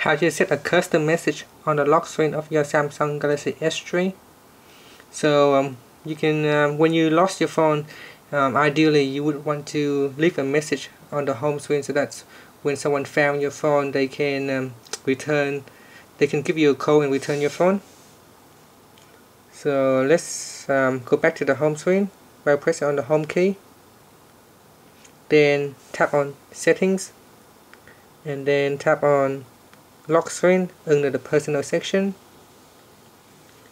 how to set a custom message on the lock screen of your Samsung Galaxy S3 so um, you can um, when you lost your phone um, ideally you would want to leave a message on the home screen so that when someone found your phone they can um, return they can give you a call and return your phone. So let's um, go back to the home screen by pressing on the home key. Then tap on settings. And then tap on lock screen under the personal section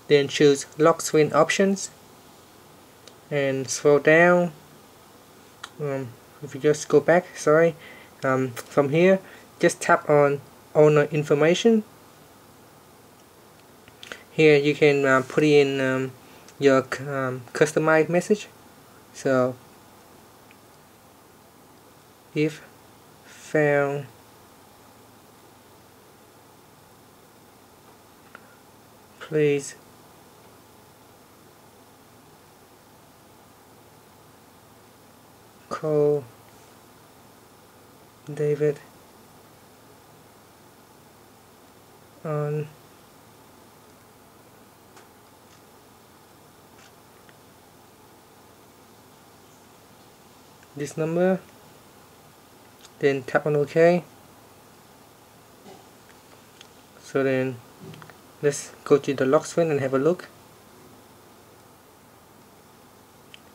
then choose lock screen options and scroll down. Um, if you just go back sorry um, from here just tap on owner information. Here you can uh, put in um, your um, customized message. So if found please. Call David. On. This number? Then tap on OK so then let's go to the lock screen and have a look.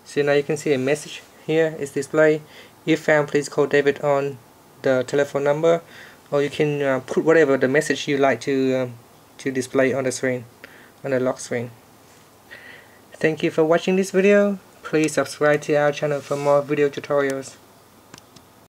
So now you can see a message here. Is displayed if found please call David on the telephone number or you can uh, put whatever the message you like to um, to display on the screen on the lock screen. Thank you for watching this video. Please subscribe to our channel for more video tutorials